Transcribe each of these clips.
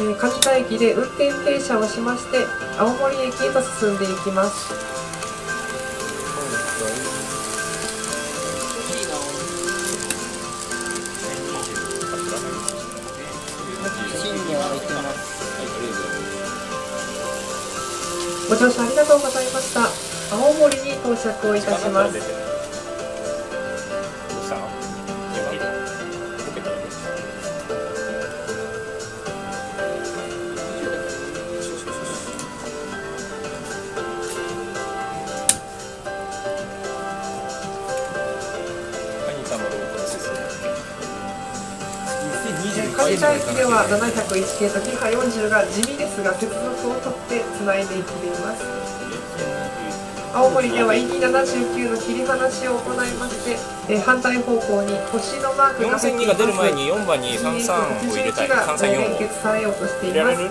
えー、上田駅で運転停車をしまして青森駅へと進んでいきます。ご乗車ありがとうございました。青森に到着をいたします。上田駅では701系とキハ40が地味ですが接続を取ってつないでいっています。青森では ED79 の切り離しを行いまして、えー、反対方向に星のマークが入っています。4002が出る前に4番に33を入れたい。334連結されようとしています。うん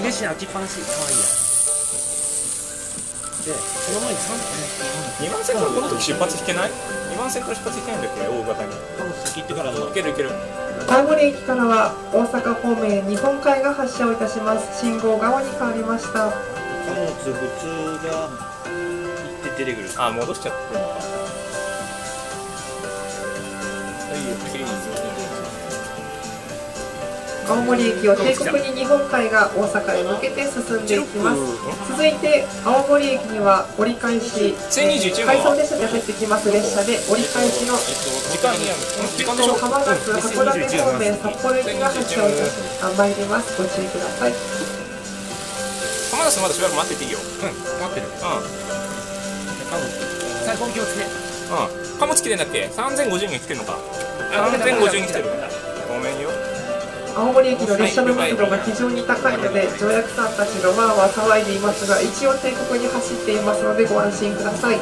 入れし開きっぱなし。かわいいやでその前に2番線からこの時出発引けない ?2 番線から出発引けないんだっけ？大型に。先行ってからのいけるいける青森駅からは大阪方面日本海が発車をいたします。信号側に変わりました。貨物普通が行って出てくる。あ戻しちゃった。のかはいよきれい。に青森駅を帝国に日本海が大阪へ向けて進んでいきます。続いて青森駅には折り返し回送列車で入ってきます列車で折り返しの時間に時間でしょ浜松函館方面札幌駅が発車をいたし参ります。ご注意ください。浜松まだしばらく待ってていいよ。うん待ってる。うん。最高に気をつけうん。貨物来てんだっけ？3050人来てるのか。3050人来てる。ごめんよ青森駅の列車の密度が非常に高いので乗役さんたちがまあまあ騒いでいますが一応帝国に走っていますのでご安心ください。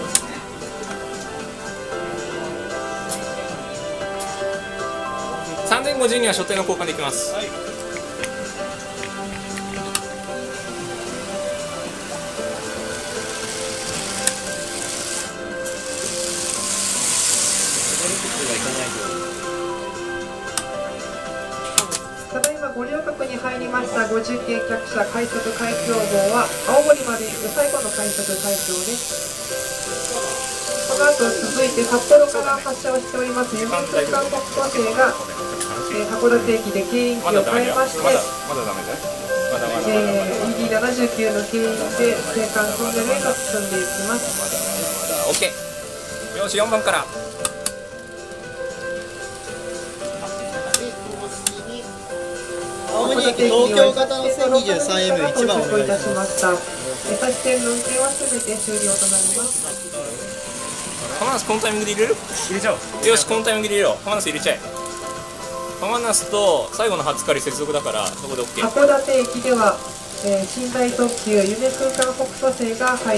3050人は所定の交換できます、はい五稜郭に入りました。50系客車快速海峡号は青森まで行く最後の快速海峡です。この後続いて札幌から発車をしております。夢空間北斗星が、えー、函館駅で経緯機を変えましてえー、ED79 の経由で青函トンネルへと進んでいきます OK よし4番から青森駅東京型の 1023M1 番をお願いします。江線の運転はすべて終了となります。浜ナスこのタイミングで入れる入れちゃおう。よし、このタイミングで入れよう。浜ナス入れちゃえ。浜ナスと最後の初狩り接続だから、そこで OK。函館駅では、えー、寝台特急夢空間北斗星が入